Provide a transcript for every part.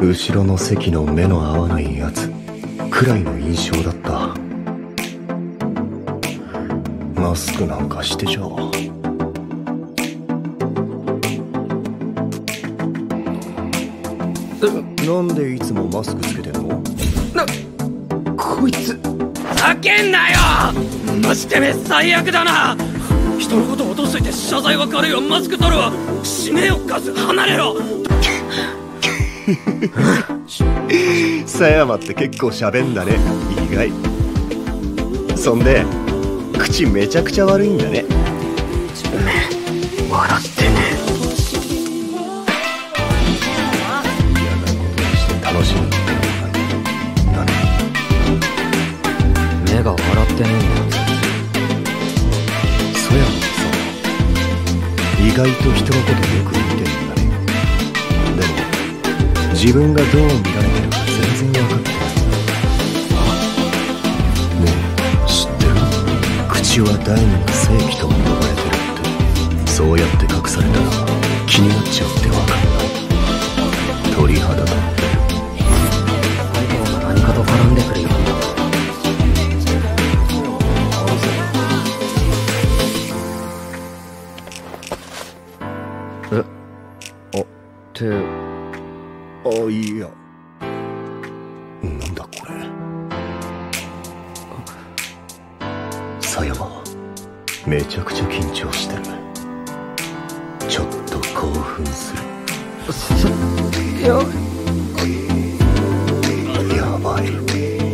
後ろの席の目の合わないやつくらいの印象だった。マスクなんかしてちゃ。なんでいつもマスクつけてんの？なこいつざけんなよ！マジてめえ最悪だな！人のこと落としといて謝罪は軽いわマスク取るわ！締めよカズ離れろ狭山って結構喋んだね。意外。そんで口めちゃくちゃ悪いんだね。笑ってね。嫌なことにして楽しむってのがだね。目が笑ってねえんだよ。そやもさ。意外と人のことよく見てんだねでも自分がどう見られてるか全然分かってないねえ知ってる口は第二の正義とも呼ばれてるってそうやって隠されたら気になっちゃうって分かんない鳥肌立ってる相手が何かと絡んでくるよえあってあいや。なんだこれ。狭山めちゃくちゃ緊張してる。ちょっと興奮する。ややばい。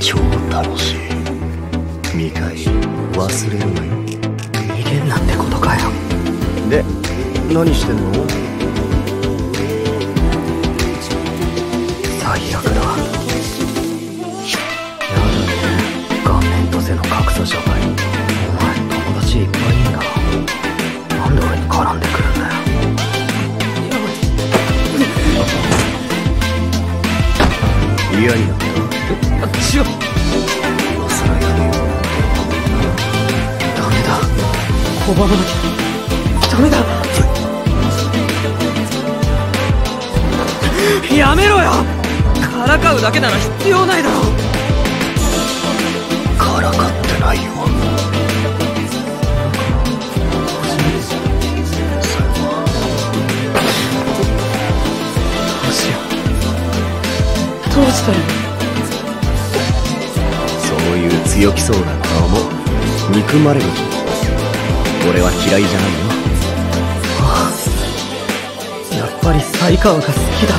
超楽しい。2回忘れるなよ。逃げんなってことかよ。で何してんの？最悪だやだね顔面と背の格差社会お前友達いっぱいいんだななんで俺に絡んでくるんだよ嫌になったあ違う今更やめよダメだ拒まなきゃダメだやめろよからかうだけなら必要ないだろからかってないよどうしよう。どうしたらそういう強気そうな顔も憎まれる。俺は嫌いじゃないよ。やっぱり才川が好きだ